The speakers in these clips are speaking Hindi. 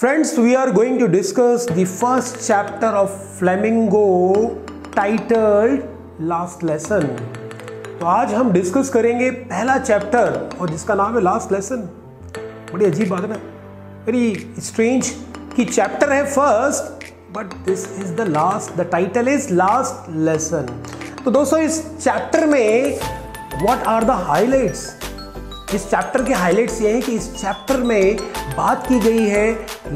Friends, we are going to discuss the first chapter of Flamingo titled Last Lesson. तो आज हम डिस्कस करेंगे पहला चैप्टर और जिसका नाम है लास्ट लेसन बड़ी अजीब बात है ना? वेरी स्ट्रेंज कि चैप्टर है first but this is the last the title is last lesson तो दोस्तों इस चैप्टर में व्हाट आर द हाइलाइट्स इस चैप्टर के हाइलाइट्स ये हैं कि इस चैप्टर में बात की गई है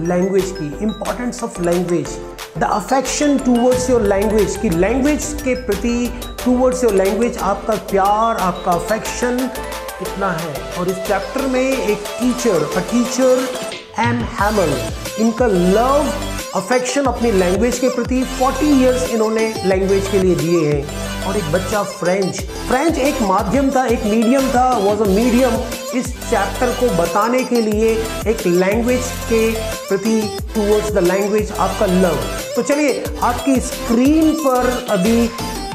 लैंग्वेज की importance of language the affection towards your language की लैंग्वेज के प्रति टूवर्ड्स योर लैंग्वेज आपका प्यार, आपका अफेक्शन कितना है? और इस चैप्टर में एक teacher a teacher M Hamel इनका लव अफेक्शन अपनी लैंग्वेज के प्रति 40 इयर्स इन्होंने लैंग्वेज के लिए दिए हैं। और एक बच्चा फ्रेंच फ्रेंच एक माध्यम था, एक मीडियम था वॉज़ अ मीडियम इस चैप्टर को बताने के लिए एक लैंग्वेज के प्रति टूवर्ड्स द लैंग्वेज आपका लव तो चलिए, आपकी स्क्रीन पर अभी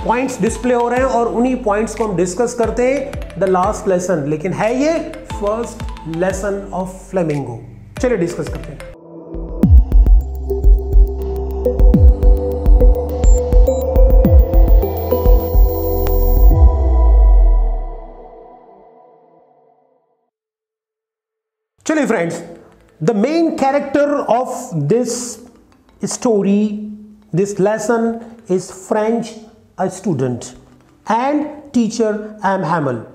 पॉइंट्स डिस्प्ले हो रहे हैं और उन्हीं पॉइंट्स को हम डिस्कस करते हैं। द लास्ट लेसन लेकिन है ये फ़र्स्ट लेसन ऑफ़ फ्लेमिंगो चलिए डिस्कस करते हैं। friends, the main character of this story, this lesson is French, a student and teacher am Hamel.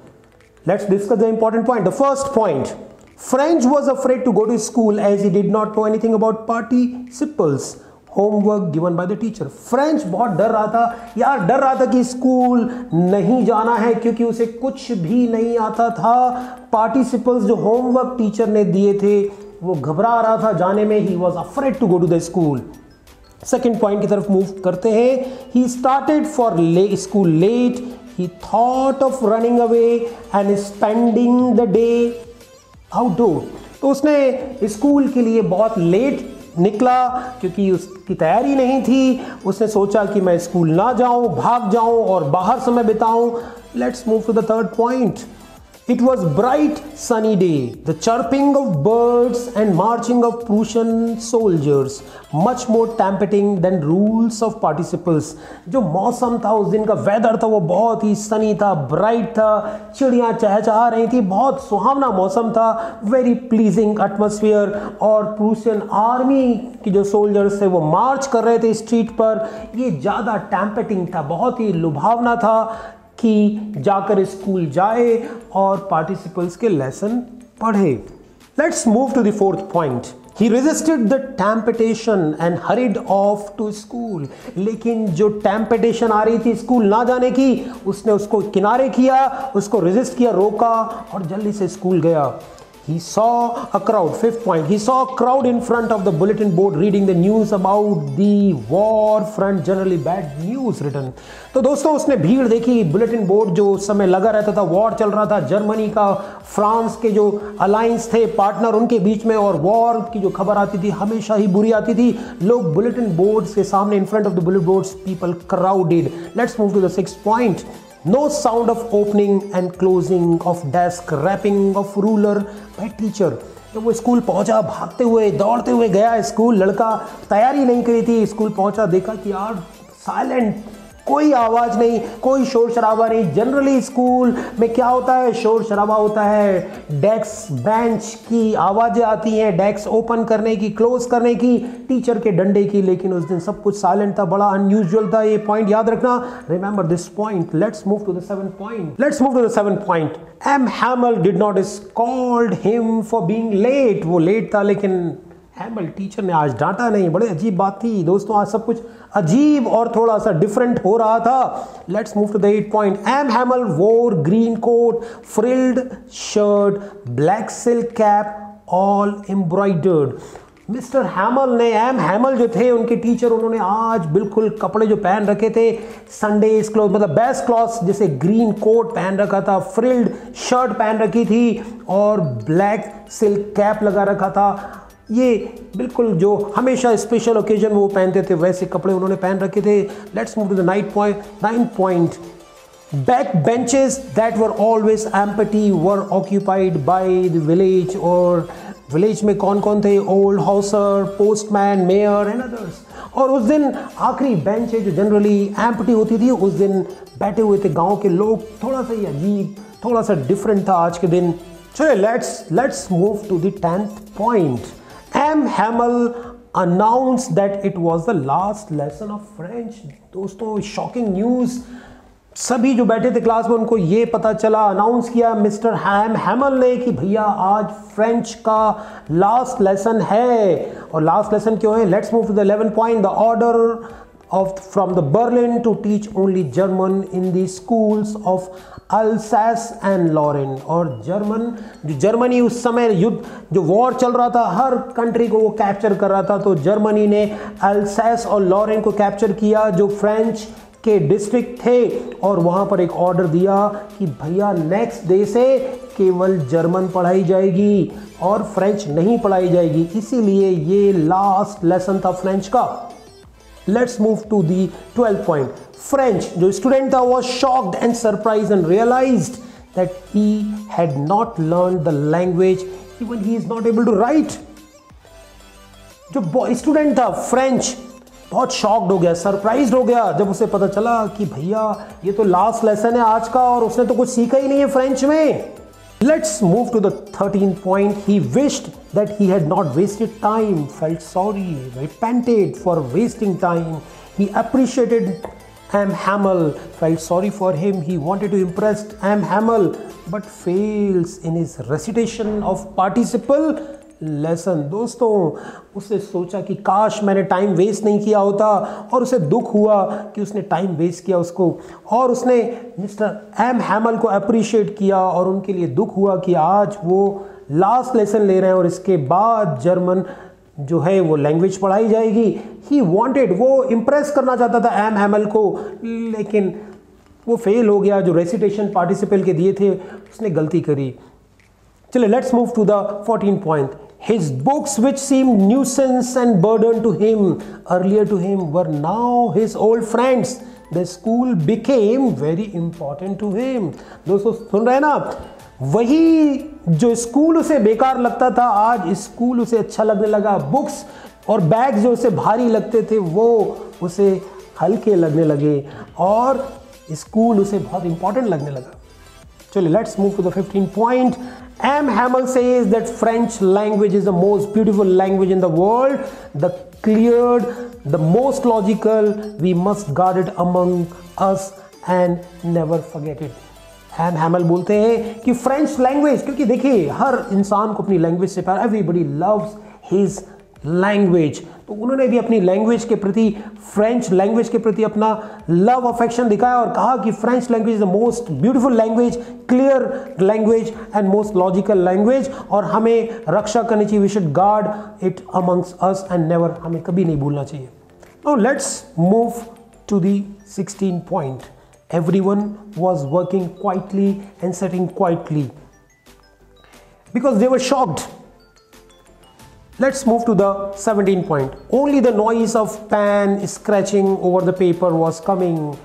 Let's discuss the important point. The first point, French was afraid to go to school as he did not know anything about participles homework given by the teacher French बहुत डर रहा था। यार, डर रहा था कि स्कूल नहीं जाना है क्योंकि उसे कुछ भी नहीं आता था। पार्टिसिपल्स जो होमवर्क टीचर ने दिए थे, वो घबरा रहा था। जाने में ही was afraid to go to the school second point की तरफ़ मूव करते हैं। ही स्टार्टेड फॉर ले school late he thought of running away and spending the day outdoor तो उसने स्कूल के लिए बहुत लेट निकला, क्योंकि उसकी तैयारी नहीं थी। उसने सोचा कि मैं स्कूल ना जाऊँ, भाग जाऊँ और बाहर समय बिताऊं। Let's move to the third point It was bright sunny day, the chirping of birds and marching of Prussian soldiers, much more tempting than rules of participles. जो मौसम था उस दिन का वेदर था वो बहुत ही सनी था ब्राइट था। चिड़ियाँ चहचहा रही थी बहुत सुहावना मौसम था। वेरी प्लीजिंग एटमोसफियर और प्रूसियन आर्मी के जो सोल्जर्स थे वो मार्च कर रहे थे स्ट्रीट पर। ये ज़्यादा टैम्पेटिंग था बहुत ही लुभावना था। कि जाकर स्कूल जाए और पार्टिसिपल्स के लेसन पढ़े। Let's move to the fourth point he resisted the temptation and hurried off to school लेकिन जो टैम्पटेशन आ रही थी स्कूल ना जाने की, उसने उसको किनारे किया, उसको रेजिस्ट किया, रोका और जल्दी से स्कूल गया। He saw a crowd, fifth point, he saw a crowd in front of the bulletin board reading the news about the war front, generally bad news written. तो दोस्तों उसने भीड़ देखी. बुलेटिन बोर्ड जो उस समय लगा रहता था वॉर चल रहा था. जर्मनी का फ्रांस के जो अलायंस थे पार्टनर उनके बीच में और वॉर की जो खबर आती थी हमेशा ही बुरी आती थी. लोग बुलेटिन बोर्ड्स के सामने in front of the bulletin boards people crowded let's move to the six point No sound of opening and closing of desk, wrapping of ruler by teacher. तो वो स्कूल पहुँचा भागते हुए दौड़ते हुए गया स्कूल लड़का तैयारी नहीं करी थी स्कूल पहुँचा देखा कि यार साइलेंट कोई आवाज़ नहीं, कोई शोर शराबा नहीं। जनरली स्कूल में क्या होता है? शोर शराबा होता है। डेस्क बेंच की आवाज़ें आती हैं। डेस्क ओपन करने की क्लोज करने की। टीचर के डंडे की। लेकिन उस दिन सब कुछ साइलेंट था। बड़ा अनयूजल था ये पॉइंट याद रखना। Remember this point let's move to the seven point let's move to the seven point M Hamel did not scold him for being late वो लेट था, लेकिन हैमल टीचर ने आज डांटा नहीं, बड़े अजीब बात थी। दोस्तों, आज सब कुछ अजीब और थोड़ा सा डिफरेंट हो रहा था। Let's move to the eight point M Hamel wore green coat frilled shirt black silk cap all embroidered mister Hamel ने एम हैमल जो थे, उनके टीचर उन्होंने आज बिल्कुल कपड़े जो पहन रखे थे संडे क्लॉथ मतलब बेस्ट क्लॉथ जैसे ग्रीन कोट पहन रखा था फ्रिल्ड शर्ट पहन रखी थी, और ब्लैक सिल्क कैप लगा रखा था। ये बिल्कुल जो हमेशा स्पेशल ओकेजन में वो पहनते थे, वैसे कपड़े उन्होंने पहन रखे थे। Let's move to the ninth point nine point back benches that were always empty were occupied by the village और विलेज में कौन कौन थे? Old Hauser postman mayor and others और उस दिन आखिरी बेंच है जो जनरली एम्पटी होती थी, उस दिन बैठे हुए थे गाँव के लोग। थोड़ा सा ही अजीब, थोड़ा सा डिफरेंट था आज के दिन। चलिए let's let's move to the tenth point M Hamel announce that it was the last lesson of French दोस्तों शॉकिंग न्यूज़ सभी जो बैठे थे क्लास में, उनको ये पता चला अनाउंस किया मिस्टर हैम हैमल ने कि भैया, आज फ्रेंच का लास्ट लेसन है। और लास्ट लेसन क्यों है? Let's move to the 11 point the order of from the Berlin to teach only German in the schools of Alsace and Lorraine और जर्मन, जो जर्मनी उस समय युद्ध, जो वॉर चल रहा था, हर कंट्री को वो कैप्चर कर रहा था तो जर्मनी ने अल्सैस और लॉरेन को कैप्चर किया, जो फ्रेंच के डिस्ट्रिक्ट थे, और वहाँ पर एक ऑर्डर दिया कि भैया नेक्स्ट डे से केवल जर्मन पढ़ाई जाएगी और फ्रेंच नहीं पढ़ाई जाएगी। इसीलिए ये लास्ट लेसन था फ्रेंच का। Let's move to the twelfth point French जो स्टूडेंट था was shocked and surprise and realized that he had not learn the language even he is not able to write जो स्टूडेंट था फ्रेंच बहुत शॉक्ड हो गया सरप्राइज़ हो गया। जब उसे पता चला कि भैया, ये तो लास्ट लेसन है आज का और उसने तो कुछ सीखा ही नहीं है फ्रेंच में। Let's move to the thirteen point he wished that he had not wasted time felt sorry repented for wasting time he appreciated M. Hamel felt sorry for him. He wanted to impress M. Hamel but fails in his recitation of participle lesson दोस्तों, उसने सोचा कि काश मैंने टाइम वेस्ट नहीं किया होता और उसे दुख हुआ कि उसने टाइम वेस्ट किया उसको और उसने मिस्टर एम हैमल को अप्रिशिएट किया और उनके लिए दुख हुआ कि आज वो लास्ट लेसन ले रहे हैं और इसके बाद जर्मन जो है वो लैंग्वेज पढ़ाई जाएगी। ही वॉन्टेड वो इम्प्रेस करना चाहता था एम एम एल को, लेकिन वो फेल हो गया जो रेसिटेशन पार्टिसिपेल के दिए थे, उसने गलती करी। चले let's move to the fourteen point his books which seem nuisance and burden to him earlier to him were now his old friends the school became very important to him दोस्तों, सुन रहे हैं ना वही जो स्कूल उसे बेकार लगता था, आज स्कूल उसे अच्छा लगने लगा। बुक्स और बैग जो उसे भारी लगते थे, वो उसे हल्के लगने लगे और स्कूल उसे बहुत इंपॉर्टेंट लगने लगा। चलिए let's move to the fifteen point M Hamel says that French language is the most beautiful language in the world the clear the most logical we must guard it among us and never forget it M Hamel बोलते हैं कि फ्रेंच लैंग्वेज क्योंकि देखिए, हर इंसान को अपनी लैंग्वेज से प्यार एवरीबडी लव्स हिज लैंग्वेज तो उन्होंने भी अपनी लैंग्वेज के प्रति फ्रेंच लैंग्वेज के प्रति अपना लव अफेक्शन दिखाया और कहा कि French language is the most beautiful language clear language and most logical language और हमें रक्षा करनी चाहिए we should guard it amongst us and never हमें कभी नहीं भूलना चाहिए. तो let's move to the sixteen point everyone was working quietly and sitting quietly because they were shocked Let's move to the 17 point. Only the noise of pen scratching over the paper was coming.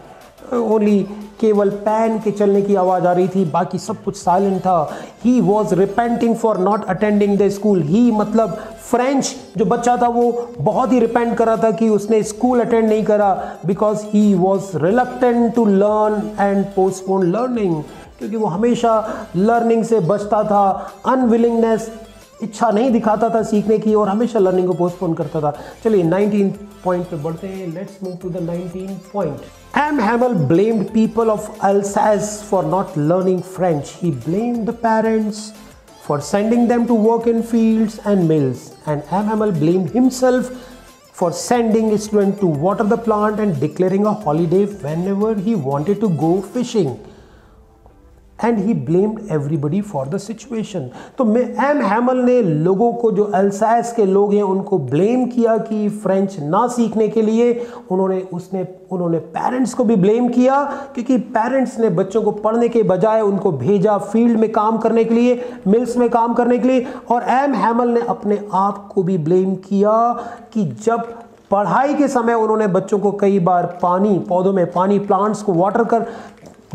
Only केवल पैन के चलने की आवाज़ आ रही थी, बाकी सब कुछ साइलेंट था। He was repenting for not attending the school he मतलब फ्रेंच जो बच्चा था, वो बहुत ही रिपेंट कर रहा था कि उसने स्कूल अटेंड नहीं करा because he was reluctant to learn and postpone learning क्योंकि वो हमेशा लर्निंग से बचता था। अनविलिंगनेस इच्छा नहीं दिखाता था सीखने की और हमेशा लर्निंग को पोस्टपोन करता था। चलिए नाइनटीन पॉइंट पे बढ़ते हैं। Let's move to the nineteen point M Hamel blamed people of Alsace for not learning French he blamed the parents for sending them to work in fields and mills and M Hamel blame himself for sending student to water the plant and declaring a holiday whenever he wanted to go fishing and he blamed everybody for the situation तो एम हैमल ने लोगों को जो अल्साइस के लोग हैं, उनको ब्लेम किया कि फ्रेंच ना सीखने के लिए। उन्होंने, उसने, उन्होंने पेरेंट्स को भी ब्लेम किया, क्योंकि पेरेंट्स ने बच्चों को पढ़ने के बजाय उनको भेजा फ़ील्ड में काम करने के लिए मिल्स में काम करने के लिए। और एम हैमल ने अपने आप को भी ब्लेम किया कि जब पढ़ाई के समय उन्होंने बच्चों को कई बार पानी, पौधों में पानी प्लांट्स को वाटर कर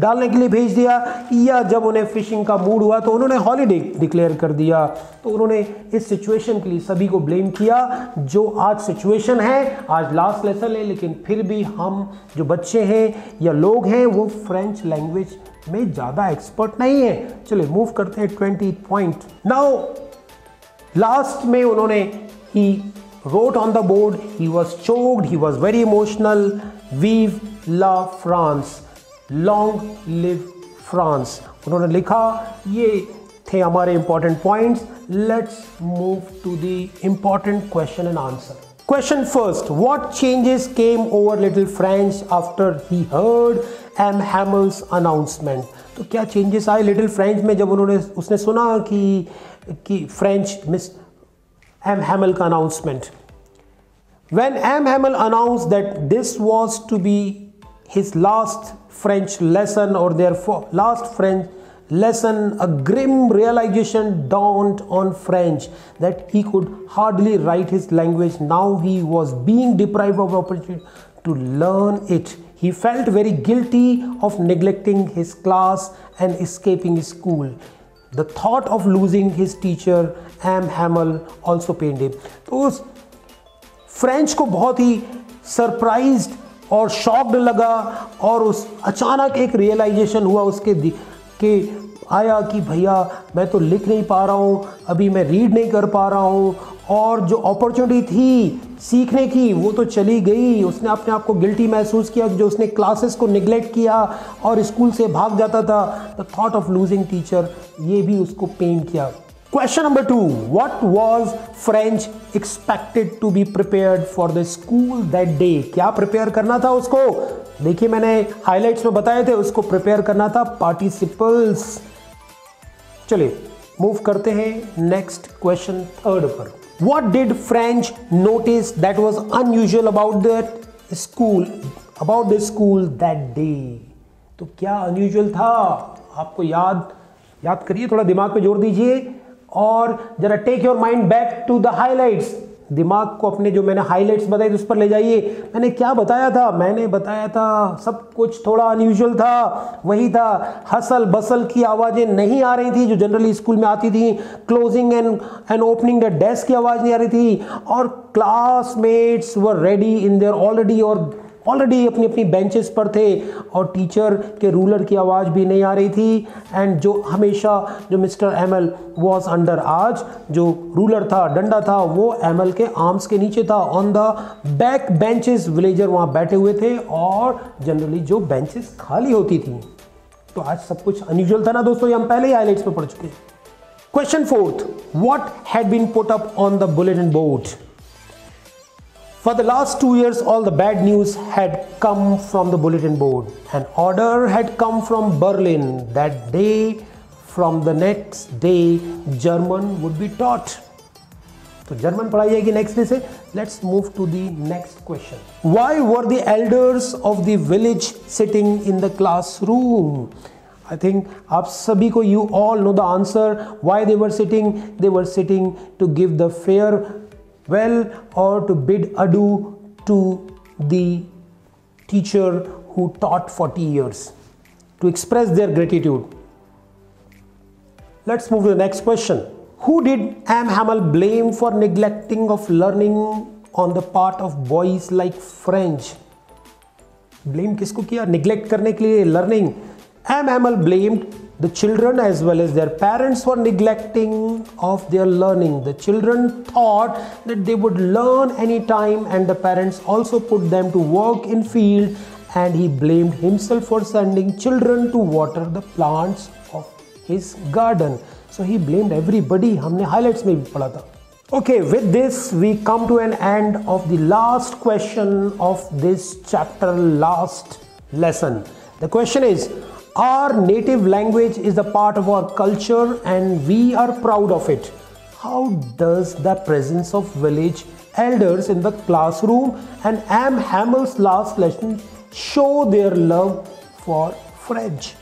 डालने के लिए भेज दिया, या जब उन्हें फिशिंग का मूड हुआ तो उन्होंने हॉलीडे डिक्लेयर कर दिया। तो उन्होंने इस सिचुएशन के लिए सभी को ब्लेम किया, जो आज सिचुएशन है, आज लास्ट लेसन है, लेकिन फिर भी हम जो बच्चे हैं, या लोग हैं, वो फ्रेंच लैंग्वेज में ज़्यादा एक्सपर्ट नहीं है। चलिए मूव करते हैं ट्वेंटी पॉइंट नाउ लास्ट में उन्होंने he wrote on the board, he was choked, he was very emotional. Vive la france! Long live France उन्होंने लिखा, ये थे हमारे important points let's move to the important question and answer question first what changes came over little French after he heard M Hamel's announcement तो क्या चेंजेस आए लिटिल फ्रेंच में जब उन्होंने, उसने सुना कि कि फ्रेंच मिस एम हैमल का announcement When M Hamel announce that this was to be his last French lesson or their last French lesson, a grim realization dawned on French that he could hardly write his language. Now he was being deprived of opportunity to learn it. He felt very guilty of neglecting his class and escaping school. The thought of losing his teacher M Hamel also pained him तो उस फ्रेंच को बहुत ही सरप्राइज और शॉक्ड लगा और उस अचानक एक रियलाइजेशन हुआ उसके कि आया कि भैया, मैं तो लिख नहीं पा रहा हूँ, अभी मैं रीड नहीं कर पा रहा हूँ। और जो अपॉर्चुनिटी थी सीखने की, वो तो चली गई। उसने अपने आप को गिल्टी महसूस किया जो उसने क्लासेस को निगलेक्ट किया और स्कूल से भाग जाता था। The thought of losing teacher ये भी उसको पेन किया। Question number two what was French expected to be prepared for the school that day क्या प्रिपेयर करना था उसको? देखिए मैंने हाईलाइट्स में बताए थे उसको प्रिपेयर करना था पार्टिसिपल्स चलिए मूव करते हैं नेक्स्ट क्वेश्चन थर्ड पर. What did French notice that was unusual about that school, about the school that day? तो क्या अनयूजल था? आपको याद याद करिए थोड़ा दिमाग पे ज़ोर दीजिए। और जरा take your mind back to the highlights दिमाग को अपने जो मैंने हाइलाइट्स बताए उस पर ले जाइए। मैंने क्या बताया था? मैंने बताया था, सब कुछ थोड़ा अनयूजल था। वही था, हसल बसल की आवाज़ें नहीं आ रही थी जो जनरली स्कूल में आती थी। Closing and and opening the desk की आवाज़ नहीं आ रही थी। और classmates were ready in there already और ऑलरेडी अपनी अपनी बेंचेस पर थे और टीचर के रूलर की आवाज़ भी नहीं आ रही थी। एंड जो हमेशा जो mister M L was under आज, जो रूलर था, डंडा था, वो एम एल के आर्म्स के नीचे था। On the back benches villager वहाँ बैठे हुए थे और जनरली जो बेंचेस खाली होती थी। तो आज सब कुछ अनयूजल था ना दोस्तों? ये हम पहले ही हाईलाइट्स में पढ़ चुके हैं। Question fourth what had been put up on the bulletin board For the last two years, all the bad news had come from the bulletin board. An order had come from Berlin that day, from the next day, German would be taught. So German पढ़ाई जाएगी next day से let's move to the next question. Why were the elders of the village sitting in the classroom? I think आप सभी को you all know the answer why they were sitting. They were sitting to give the fair well or to bid adieu to the teacher who taught 40 years to express their gratitude. Let's move to the next question. Who did M. Hamel blame for neglecting of learning on the part of boys like French? Blame किसको किया Neglect करने के लिए learning. M. Hamel blamed the children as well as their parents were neglecting of their learning the children thought that they would learn anytime and the parents also put them to work in field and he blamed himself for sending children to water the plants of his garden so he blamed everybody हमने highlights में भी पढ़ा था Okay, with this we come to an end of the last question of this chapter, last lesson. The question is, our native language is a part of our culture and we are proud of it. How does the presence of village elders in the classroom and M. Hamel's last lesson show their love for French?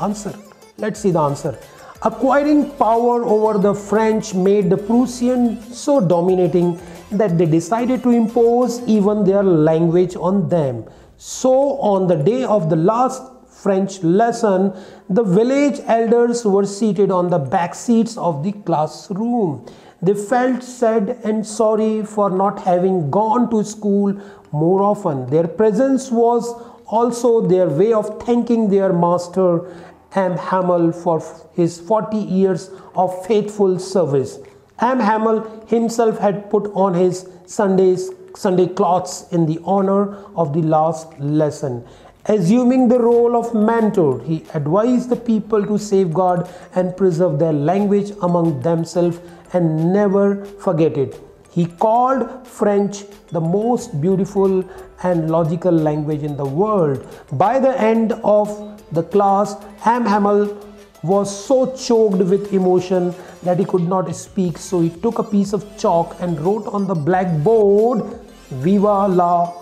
Answer. Let's see the answer. Acquiring power over the French made the Prussian so dominating that they decided to impose even their language on them. So, on the day of the last French lesson, the village elders were seated on the back seats of the classroom. They felt sad and sorry for not having gone to school more often. Their presence was also their way of thanking their master M. Hamel for his 40 years of faithful service. M. Hamel himself had put on his Sunday's Sunday clothes in the honor of the last lesson. Assuming the role of mentor, he advised the people to safeguard and preserve their language among themselves and never forget it. He called French the most beautiful and logical language in the world. By the end of the class, M. Hamel was so choked with emotion that he could not speak. So he took a piece of chalk and wrote on the blackboard, Viva la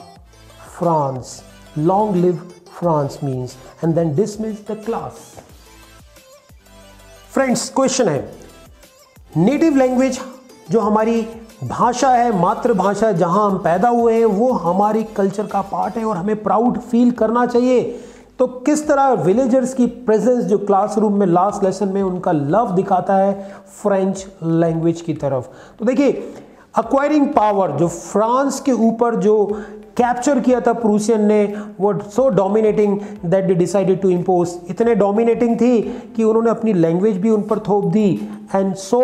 France. Long live France means, and then dismissed the class. Friends question है. नेटिव लैंग्वेज जो हमारी भाषा है मातृभाषा जहाँ हम पैदा हुए हैं वो हमारी कल्चर का पार्ट है और हमें प्राउड फील करना चाहिए. तो किस तरह विलेजर्स की प्रेजेंस जो क्लासरूम में लास्ट लेसन में उनका लव दिखाता है फ्रेंच लैंग्वेज की तरफ़? तो देखिए अक्वायरिंग पावर जो फ्रांस के ऊपर जो कैप्चर किया था प्रूसियन ने, वो so dominating that they decided to impose इतने डोमिनेटिंग थी कि उन्होंने अपनी लैंग्वेज भी उन पर थोप दी. And so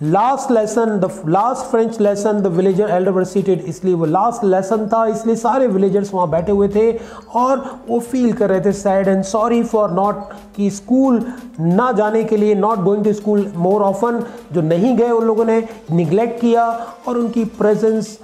last lesson the last French lesson the villager elder were seated इसलिए वो लास्ट लेसन था, इसलिए सारे विलेजर्स वहाँ बैठे हुए थे और वो फील कर रहे थे sad and sorry for not कि स्कूल ना जाने के लिए not going to school more often जो नहीं गए उन लोगों ने निगलेक्ट किया और उनकी presence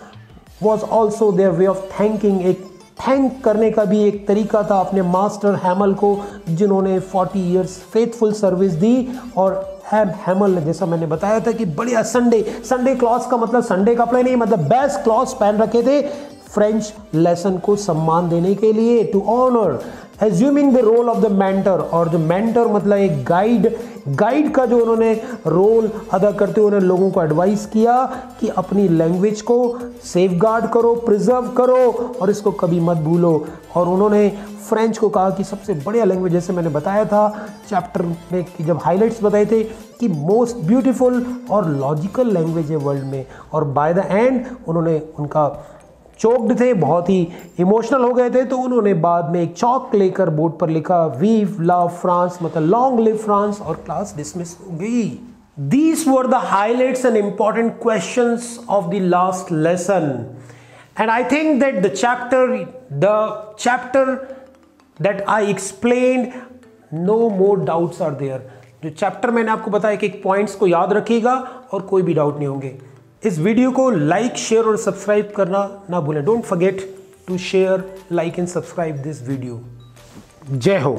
was also there way of thanking एक थैंक करने का भी एक तरीका था अपने मास्टर हैमल को, जिन्होंने 40 इयर्स फेथफुल सर्विस दी। और हैम हैमल ने, जैसा मैंने बताया था कि बढ़िया संडे संडे क्लॉथ का मतलब संडे कपड़े नहीं मतलब बेस्ट क्लॉथ पहन रखे थे। फ्रेंच लेसन को सम्मान देने के लिए to honour assuming the role of the mentor और जो मेंटर मतलब एक गाइड गाइड का जो उन्होंने रोल अदा करते हुए उन्होंने लोगों को एडवाइस किया कि अपनी लैंग्वेज को सेफ़ गार्ड करो प्रिजर्व करो और इसको कभी मत भूलो। और उन्होंने फ्रेंच को कहा कि सबसे बढ़िया लैंग्वेज जैसे मैंने बताया था चैप्टर में कि जब हाइलाइट्स बताए थे कि मोस्ट ब्यूटीफुल और लॉजिकल लैंग्वेज है वर्ल्ड में। और बाय द एंड उन्होंने उनका चोक्ड थे, बहुत ही इमोशनल हो गए थे तो उन्होंने बाद में एक चौक लेकर बोर्ड पर लिखा वी लव फ्रांस मतलब लॉन्ग लिव फ्रांस और क्लास डिसमिस हो गई। These were the highlights and important question of the last lesson and I think that the chapter the chapter that I explain no more doubts are there जो चैप्टर मैंने आपको बताया कि पॉइंट्स को याद रखिएगा और कोई भी डाउट नहीं होंगे। इस वीडियो को लाइक शेयर और सब्सक्राइब करना ना भूलें। Don't forget to share like and subscribe this video जय हो।